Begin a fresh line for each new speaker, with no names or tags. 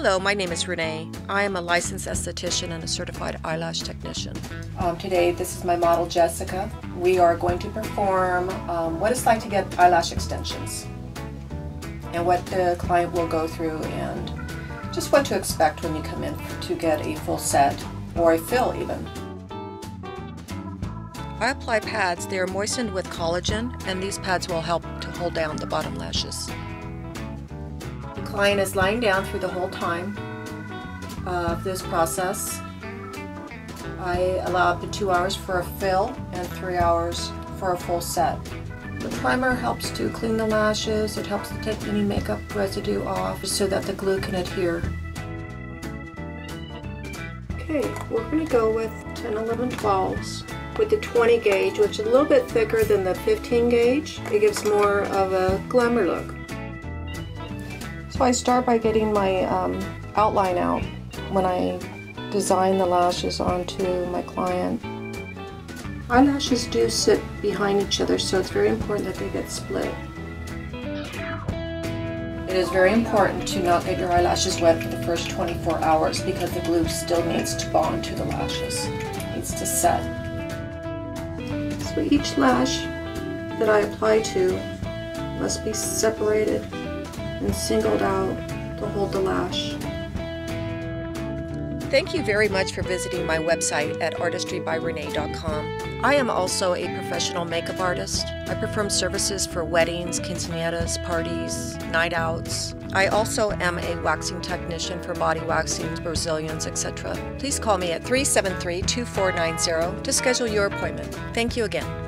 Hello, my name is Renee. I am a licensed esthetician and a certified eyelash technician.
Um, today, this is my model Jessica. We are going to perform um, what it's like to get eyelash extensions and what the client will go through and just what to expect when you come in to get a full set or a fill even.
I apply pads. They are moistened with collagen and these pads will help to hold down the bottom lashes.
Client is lying down through the whole time uh, of this process. I allow up to two hours for a fill and three hours for a full set. The primer helps to clean the lashes, it helps to take any makeup residue off so that the glue can adhere. Okay, we're going to go with 10, 11, 12s with the 20 gauge, which is a little bit thicker than the 15 gauge. It gives more of a glamour look. So I start by getting my um, outline out when I design the lashes onto my client. Eyelashes do sit behind each other, so it's very important that they get split. It is very important to not get your eyelashes wet for the first 24 hours because the glue still needs to bond to the lashes. It needs to set. So each lash that I apply to must be separated and singled out to hold the lash.
Thank you very much for visiting my website at artistrybyrenee.com. I am also a professional makeup artist. I perform services for weddings, quinceañeras, parties, night outs. I also am a waxing technician for body waxings, Brazilians, etc. Please call me at 373 2490 to schedule your appointment. Thank you again.